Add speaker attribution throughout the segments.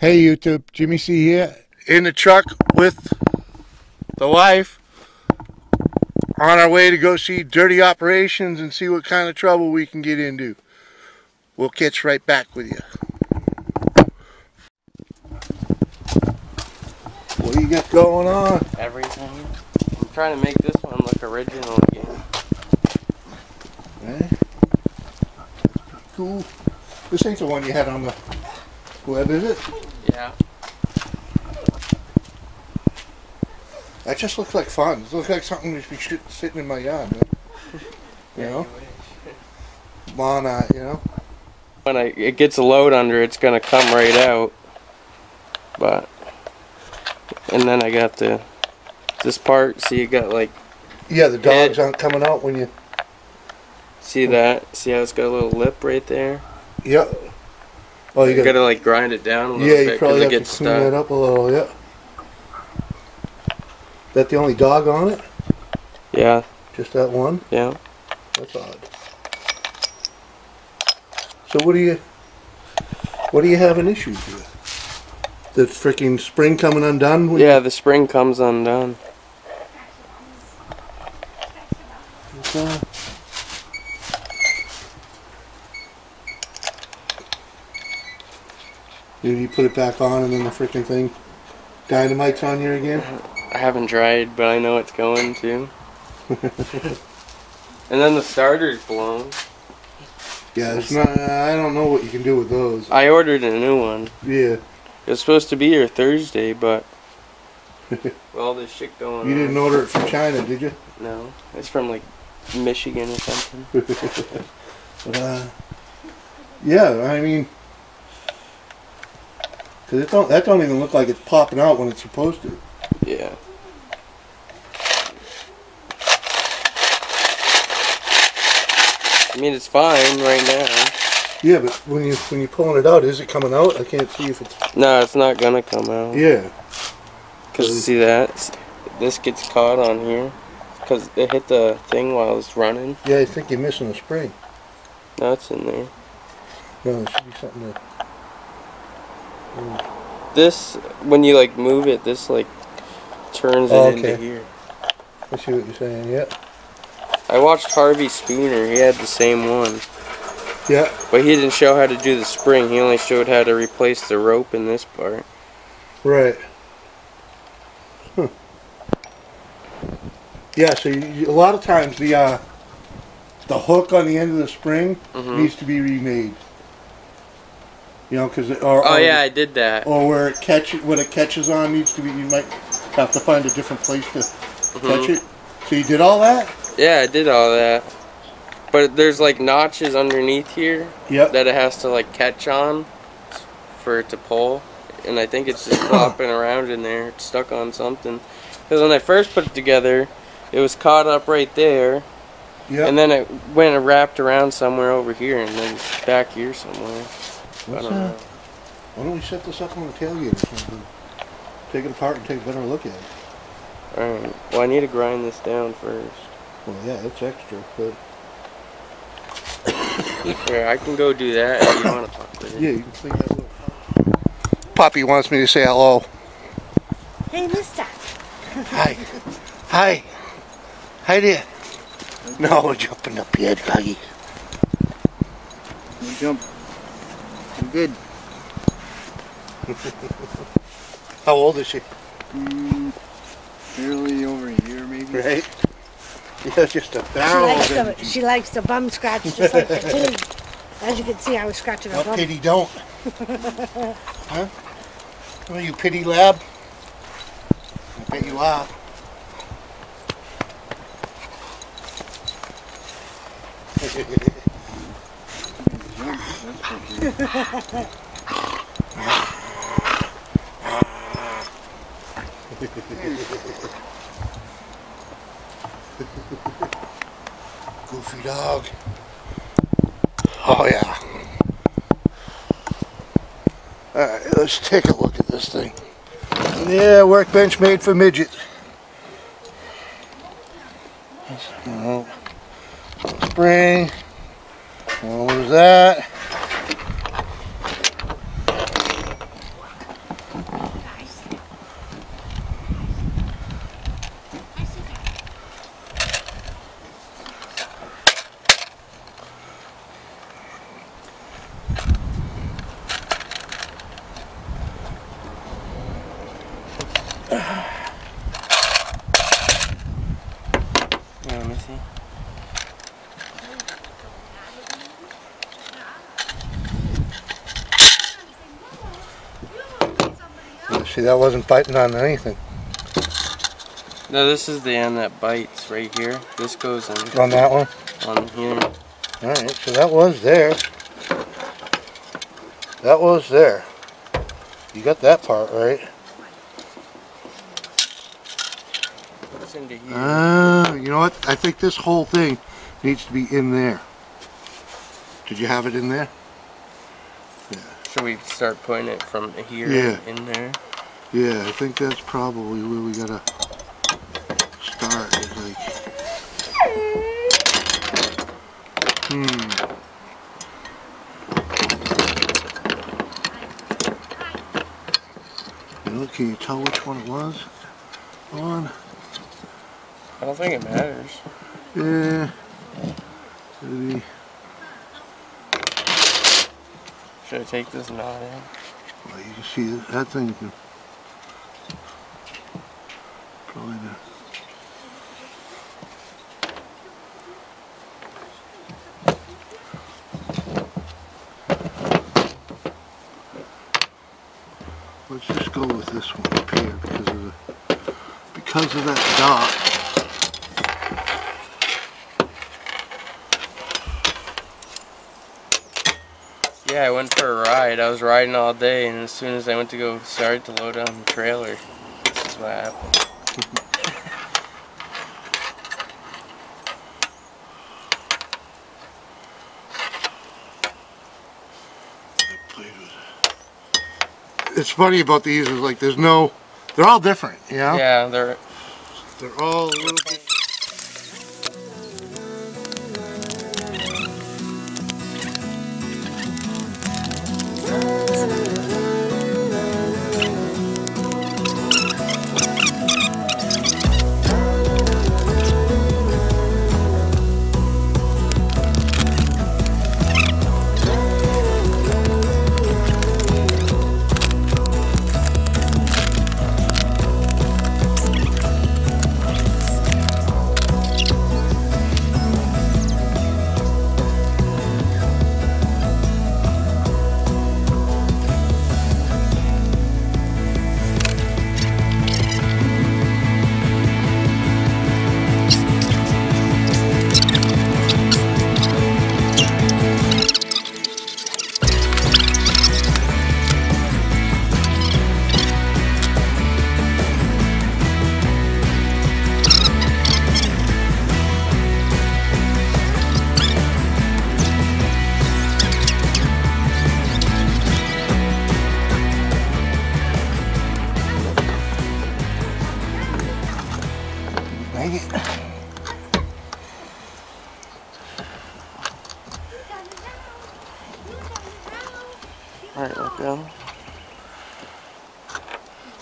Speaker 1: Hey YouTube, Jimmy C here in the truck with the wife on our way to go see dirty operations and see what kind of trouble we can get into. We'll catch right back with you. What do you got going on?
Speaker 2: Everything. I'm trying to make this one look original again.
Speaker 1: Eh? Cool. This ain't the one you had on the web, is it?
Speaker 2: Yeah.
Speaker 1: That just looks like fun. It looks like something that should be shit- sitting in my yard. Man. You know, lawn art, you know.
Speaker 2: When I, it gets a load under, it's gonna come right out. But, and then I got the, this part, see you got like,
Speaker 1: Yeah, the dogs aren't coming out when you.
Speaker 2: see that? See how it's got a little lip right there?
Speaker 1: Yeah. Oh, you
Speaker 2: You
Speaker 1: got.
Speaker 2: gotta like grind it down a little
Speaker 1: Yeah,
Speaker 2: bit
Speaker 1: you
Speaker 2: 'cause
Speaker 1: probably have to clean that up a little. Yeah. That the only dog on it?
Speaker 2: Yeah,
Speaker 1: Just that one?
Speaker 2: yeah.
Speaker 1: That's odd. So what do you? What do you having issue with? The freaking spring coming undone? when you-
Speaker 2: Yeah, the spring comes undone.
Speaker 1: Uh, You, you put it back on and then the freaking thing dynamite's on you again?
Speaker 2: I haven't tried, but I know it's going to. and then the starter's blown.
Speaker 1: Yeah, it's not. I don't know what you can do with those.
Speaker 2: I ordered a new one.
Speaker 1: Yeah,
Speaker 2: It's supposed to be here Thursday, but with all this shit going on.
Speaker 1: you
Speaker 2: on.
Speaker 1: didn't order it from China, did you?
Speaker 2: No, it's from like Michigan or something.
Speaker 1: But uh, yeah, I mean, cause it don't that don't even look like it's popping out when it's supposed to.
Speaker 2: Yeah. I mean, it's fine right now.
Speaker 1: Yeah, but when you when you're pulling it out, is it coming out? I can't see if it's.
Speaker 2: No, it's not gonna come out.
Speaker 1: Yeah.
Speaker 2: Cause you see that this gets caught on here. Cause it hit the thing while it's running.
Speaker 1: Yeah, I think you're missing the spring.
Speaker 2: No, it's in there.
Speaker 1: No, there should be something
Speaker 2: This when you like move it, this like turns it
Speaker 1: Oh,
Speaker 2: into
Speaker 1: okay.
Speaker 2: here.
Speaker 1: I see what you're saying. Yeah.
Speaker 2: I watched Harvey Spooner. He had the same one.
Speaker 1: Yeah.
Speaker 2: But he didn't show how to do the spring. He only showed how to replace the rope in this part.
Speaker 1: Right. Huh. Yeah. So you, a lot of times the uh, the hook on the end of the spring
Speaker 2: Mhm.
Speaker 1: needs to be remade. You know, because or,
Speaker 2: Oh
Speaker 1: or-
Speaker 2: yeah, I did that.
Speaker 1: or where it catch what it catches on needs to be. You might have to find a different place to catch
Speaker 2: Mhm.
Speaker 1: it. So you did all that?
Speaker 2: Yeah, I did all that. But there's like notches underneath here
Speaker 1: Yep.
Speaker 2: that it has to like catch on for it to pull. And I think it's just flopping around in there. It's stuck on something. Because when I first put it together, it was caught up right there.
Speaker 1: Yep.
Speaker 2: And then it went and wrapped around somewhere over here and then back here somewhere. I
Speaker 1: What's
Speaker 2: don't
Speaker 1: that?
Speaker 2: know.
Speaker 1: Why don't we set this up on the tailgate or something? Take it apart and take a better look at it.
Speaker 2: Alright. Well, I need to grind this down first.
Speaker 1: Well, yeah, it's extra, but
Speaker 2: Here, I can go do that if you want to fuck with it.
Speaker 1: yeah, you can clean that up. Poppy wants me to say hello.
Speaker 3: Hey, mister.
Speaker 1: Hi. Hi. Hi there. No, we're jumping up here, doggy.
Speaker 4: You jump. Good.
Speaker 1: How old is she?
Speaker 4: Mm, barely over a year, maybe.
Speaker 1: Right? Yeah, just a
Speaker 3: She likes, the, she likes the bum scratch just like the pig. As you can see, I was scratching her
Speaker 1: What
Speaker 3: bum.
Speaker 1: pity don't? huh? Are you pity lab? I bet you are.
Speaker 4: Jump, that's for sure.
Speaker 1: Goofy dog. Oh yeah. Alright, let's take a look at this thing. Yeah, workbench made for midgets. Spring. What was that?
Speaker 2: Yeah, let me see.
Speaker 1: See, that wasn't biting on anything.
Speaker 2: No, this is the end that bites right here. This goes in
Speaker 1: On that one?
Speaker 2: on here.
Speaker 1: Alright, so that was there. That was there. You got that part right.
Speaker 2: It's into here.
Speaker 1: Uh, you know what? I think this whole thing needs to be in there. Did you have it in there? Yeah.
Speaker 2: Should we start putting it from here
Speaker 1: Yeah.
Speaker 2: in there?
Speaker 1: Yeah, I think that's probably where we gotta start. Is like, hmm. You know, can you tell which one it was? On?
Speaker 2: I don't think it matters.
Speaker 1: Yeah. Maybe.
Speaker 2: Should I take this knot in?
Speaker 1: Well, you can see that, that thing can probably the Let's just go with this one up here because of the because of that dot.
Speaker 2: Yeah, I went for a ride. I was riding all day, and as soon as I went to go start to load on the trailer, this is what happened.
Speaker 1: It's funny about these is like there's no they're all different, you know?
Speaker 2: Yeah, they're
Speaker 1: They're all a little bit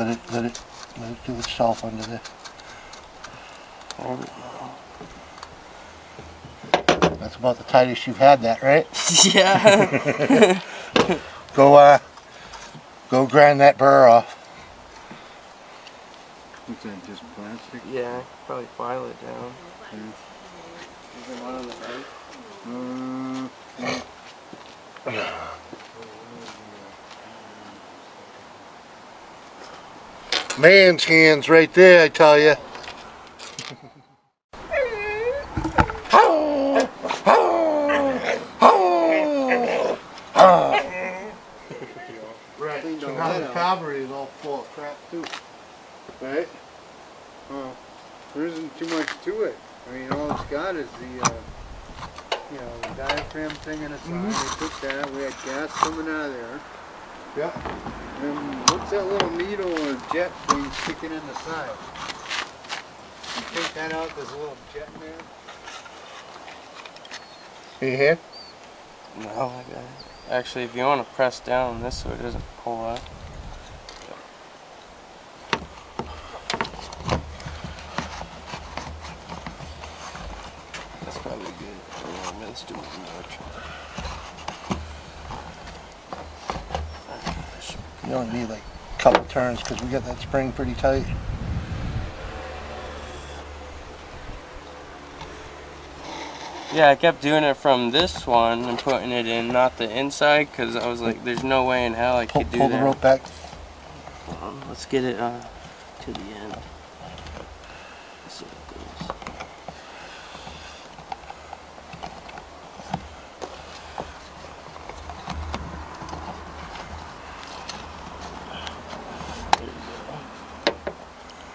Speaker 2: Let
Speaker 1: it let it let it do itself under there.
Speaker 2: Um,
Speaker 1: That's about the tightest you've had that, right?
Speaker 2: yeah.
Speaker 1: Go uh go grind that burr off.
Speaker 4: What's that, just plastic?
Speaker 2: yeah. Probably file it down.
Speaker 4: Is there one on the right?
Speaker 1: Man's hands right there, I tell you. Right, so now the cavalry is all full of crap too.
Speaker 4: Right? Well, there isn't too much to it. I mean, all it's got is the, uh, you know, diaphragm thing in the side. They took that. We had gas coming out of there.
Speaker 1: Yeah.
Speaker 4: And what's that little needle or jet thing sticking in the side? You take that out, there's a little jet in there.
Speaker 1: In your hand?
Speaker 2: No, I got it. Actually, if you want to press down this so it doesn't pull up. That's probably good. Yeah, mine's too much.
Speaker 1: You only need like a couple turns because we got that spring pretty tight.
Speaker 2: Yeah, I kept doing it from this one and putting it in, not the inside, because I was like, there's no way in hell I
Speaker 1: Pull,
Speaker 2: could do
Speaker 1: pull the
Speaker 2: that.
Speaker 1: rope back.
Speaker 2: Let's get it uh, to the end. Let's see how it goes.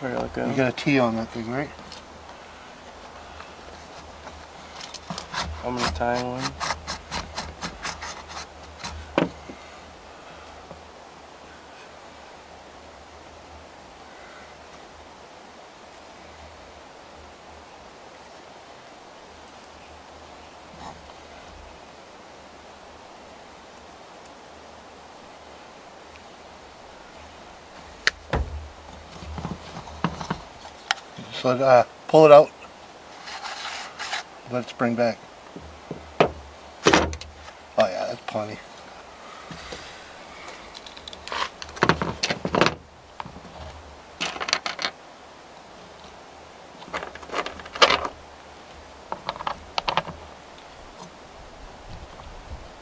Speaker 2: Where'd it go?
Speaker 1: You got a T on that thing, right?
Speaker 2: I'm gonna tie one.
Speaker 1: So uh, pull it out. Let it spring back. Oh yeah, that's plenty.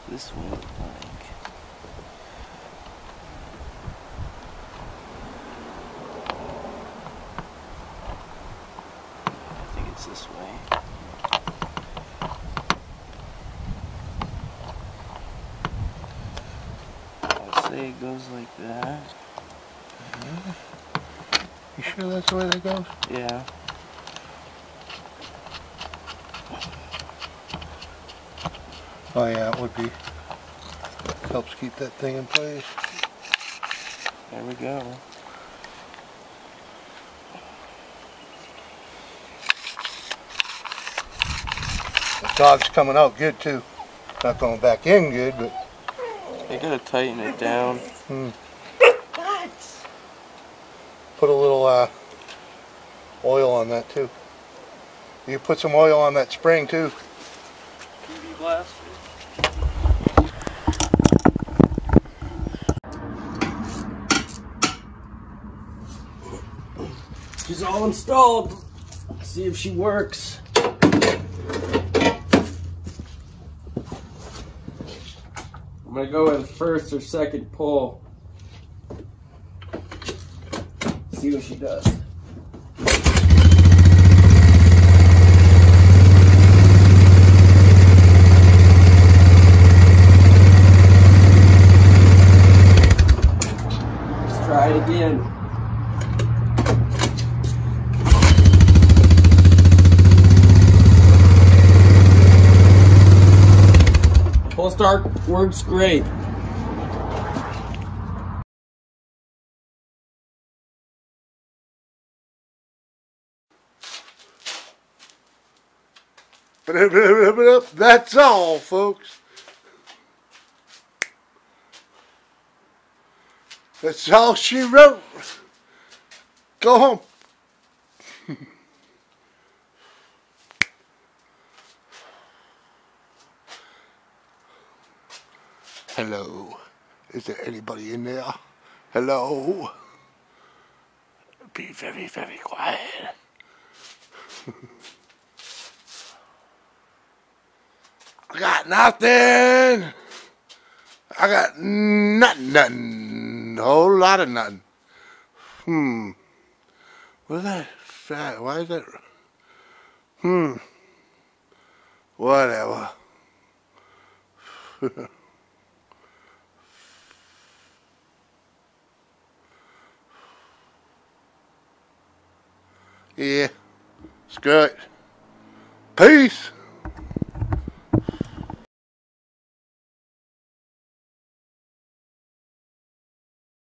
Speaker 2: This one, like. I think it's this way. I'll say it goes like that.
Speaker 1: You sure that's the way that goes?
Speaker 2: Yeah.
Speaker 1: Oh yeah, it would be. Helps keep that thing in place.
Speaker 2: There we go.
Speaker 1: The dog's coming out good too. Not going back in good, but
Speaker 2: I gotta tighten it down.
Speaker 1: put a little uh, oil on that too. You put some oil on that spring too.
Speaker 2: She's all installed. See if she works. I'm gonna go with first or second pull. See what she does. Let's try it again. Works great.
Speaker 1: That's all, folks. That's all she wrote. Go home. Hello. Is there anybody in there? Hello. Be very, very quiet. I got nothing. I got nothing, nothing. A whole lot of nothing. Hmm. What's that fat? Why is that? Hmm. Whatever. yeah. Screw it. Peace.